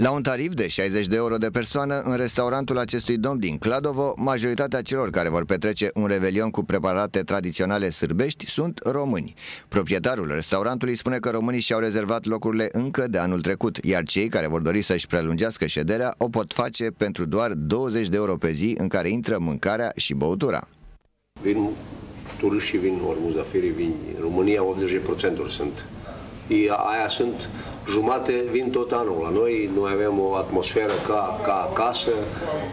La un tarif de 60 de euro de persoană, în restaurantul acestui domn din Cladovo, majoritatea celor care vor petrece un revelion cu preparate tradiționale sârbești sunt români. Proprietarul restaurantului spune că românii și-au rezervat locurile încă de anul trecut, iar cei care vor dori să-și prelungească șederea o pot face pentru doar 20 de euro pe zi în care intră mâncarea și băutura. Vin turiști și vin, ori muzafirii vin. În România 80% sunt aia sunt jumate, vin tot anul. La noi, noi avem o atmosferă ca, ca acasă,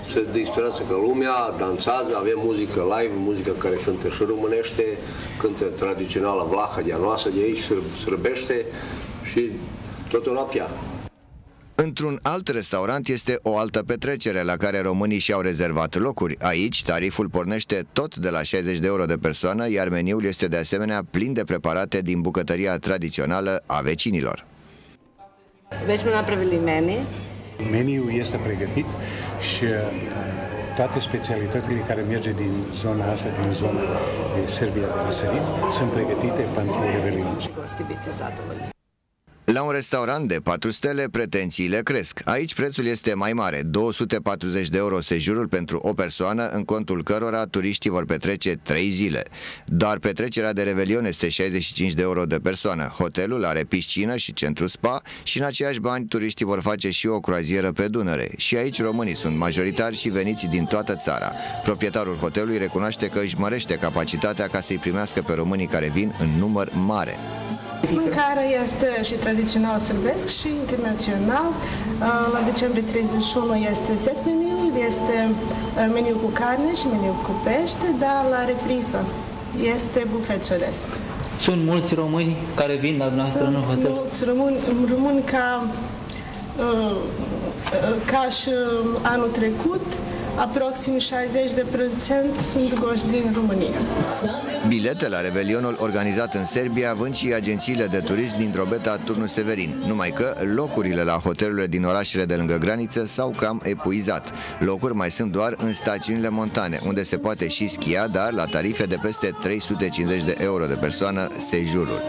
se distrează că lumea, dansează, avem muzică live, muzică care cântă și românește, cântă tradițională vlahă de a noastră, de aici, sârbește și totul noaptea. Într-un alt restaurant este o altă petrecere la care românii și-au rezervat locuri. Aici tariful pornește tot de la 60 de euro de persoană, iar meniul este de asemenea plin de preparate din bucătăria tradițională a vecinilor. Vezi la prevelimeni? Meniul este pregătit și uh, toate specialitățile care merge din zona asta, din zona de Serbia de răsărit, sunt pregătite pentru Revelion. La un restaurant de 4 stele, pretențiile cresc. Aici prețul este mai mare, 240 de euro sejurul pentru o persoană, în contul cărora turiștii vor petrece 3 zile. Doar petrecerea de revelion este 65 de euro de persoană. Hotelul are piscină și centru spa și în aceiași bani turiștii vor face și o croazieră pe Dunăre. Și aici românii sunt majoritari și veniți din toată țara. Proprietarul hotelului recunoaște că își mărește capacitatea ca să-i primească pe românii care vin în număr mare. Mâncarea este și tradițional sârbesc și internațional. Uh, la decembrie 31 este set meniu, este uh, meniu cu carne și meniu cu pește, dar la reprisă este bufet sudesc. Sunt mulți români care vin la dumneavoastră în hotel? Sunt mulți români, români ca, uh, ca și anul trecut, aproxim 60% sunt goși din România. Bilete la Revelionul organizat în Serbia vând și agențiile de turism din Drobeta Turnul Severin, numai că locurile la hotelurile din orașele de lângă graniță s-au cam epuizat. Locuri mai sunt doar în stațiunile montane, unde se poate și schia, dar la tarife de peste 350 de euro de persoană sejurul.